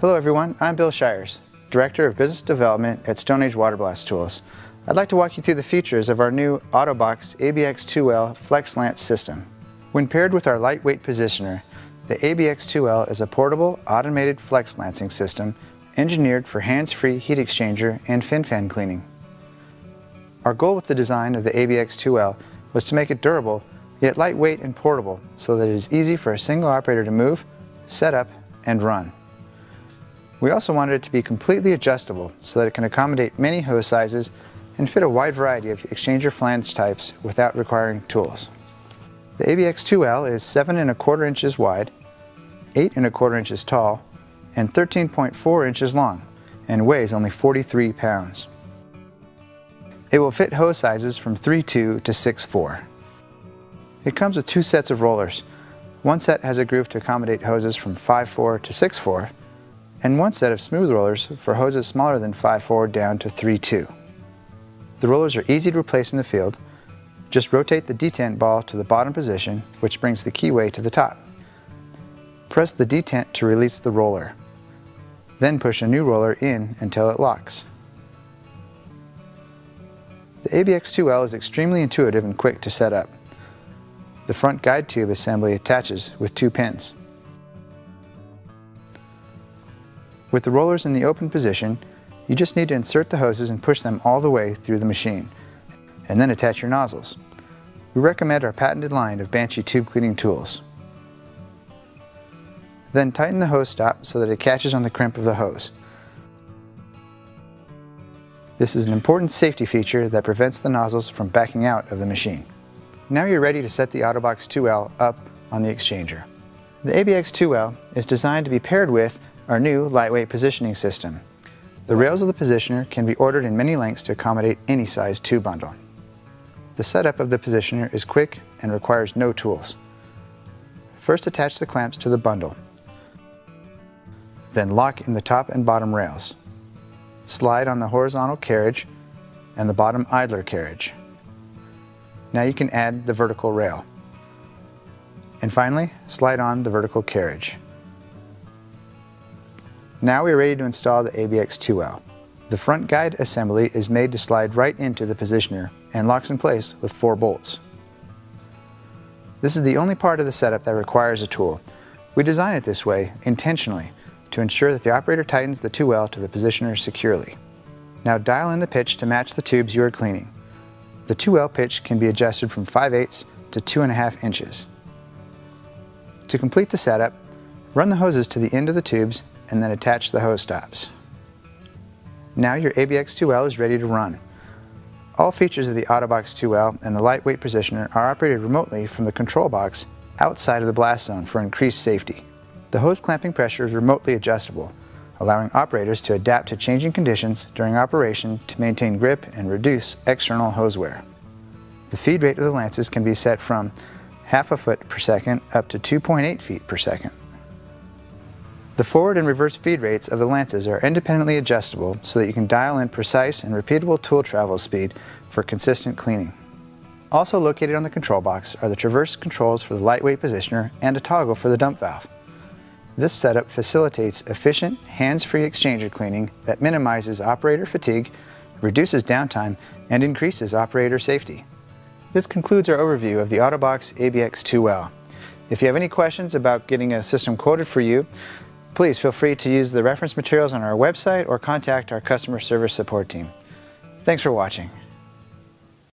Hello everyone, I'm Bill Shires, Director of Business Development at StoneAge Waterblast Tools. I'd like to walk you through the features of our new Autobox ABX2L Flex Lance system. When paired with our lightweight positioner, the ABX2L is a portable, automated flex lancing system engineered for hands-free heat exchanger and fin fan cleaning. Our goal with the design of the ABX2L was to make it durable, yet lightweight and portable so that it is easy for a single operator to move, set up, and run. We also wanted it to be completely adjustable so that it can accommodate many hose sizes and fit a wide variety of exchanger flange types without requiring tools. The ABX2L is 7 and a quarter inches wide, 8 and a quarter inches tall, and 13.4 inches long, and weighs only 43 pounds. It will fit hose sizes from 3.2 to 6.4. It comes with two sets of rollers. One set has a groove to accommodate hoses from 5.4 to 6.4, and one set of smooth rollers for hoses smaller than 5.4 down to 3.2. The rollers are easy to replace in the field. Just rotate the detent ball to the bottom position, which brings the keyway to the top. Press the detent to release the roller. Then push a new roller in until it locks. The ABX2L is extremely intuitive and quick to set up. The front guide tube assembly attaches with two pins. With the rollers in the open position, you just need to insert the hoses and push them all the way through the machine, and then attach your nozzles. We recommend our patented line of Banshee tube cleaning tools. Then tighten the hose stop so that it catches on the crimp of the hose. This is an important safety feature that prevents the nozzles from backing out of the machine. Now you're ready to set the Autobox 2L up on the exchanger. The ABX 2L is designed to be paired with our new lightweight positioning system. The rails of the positioner can be ordered in many lengths to accommodate any size tube bundle. The setup of the positioner is quick and requires no tools. First attach the clamps to the bundle. Then lock in the top and bottom rails. Slide on the horizontal carriage and the bottom idler carriage. Now you can add the vertical rail. And finally, slide on the vertical carriage. Now we are ready to install the ABX2L. The front guide assembly is made to slide right into the positioner and locks in place with four bolts. This is the only part of the setup that requires a tool. We design it this way intentionally to ensure that the operator tightens the 2L to the positioner securely. Now dial in the pitch to match the tubes you are cleaning. The 2L pitch can be adjusted from 5 8 to 2.5 inches. To complete the setup, run the hoses to the end of the tubes and then attach the hose stops. Now your ABX2L is ready to run. All features of the Autobox 2L and the lightweight positioner are operated remotely from the control box outside of the blast zone for increased safety. The hose clamping pressure is remotely adjustable, allowing operators to adapt to changing conditions during operation to maintain grip and reduce external hose wear. The feed rate of the lances can be set from half a foot per second up to 2.8 feet per second. The forward and reverse feed rates of the lances are independently adjustable so that you can dial in precise and repeatable tool travel speed for consistent cleaning. Also located on the control box are the traverse controls for the lightweight positioner and a toggle for the dump valve. This setup facilitates efficient, hands-free exchanger cleaning that minimizes operator fatigue, reduces downtime, and increases operator safety. This concludes our overview of the Autobox ABX2L. If you have any questions about getting a system quoted for you, Please feel free to use the reference materials on our website or contact our customer service support team. Thanks for watching.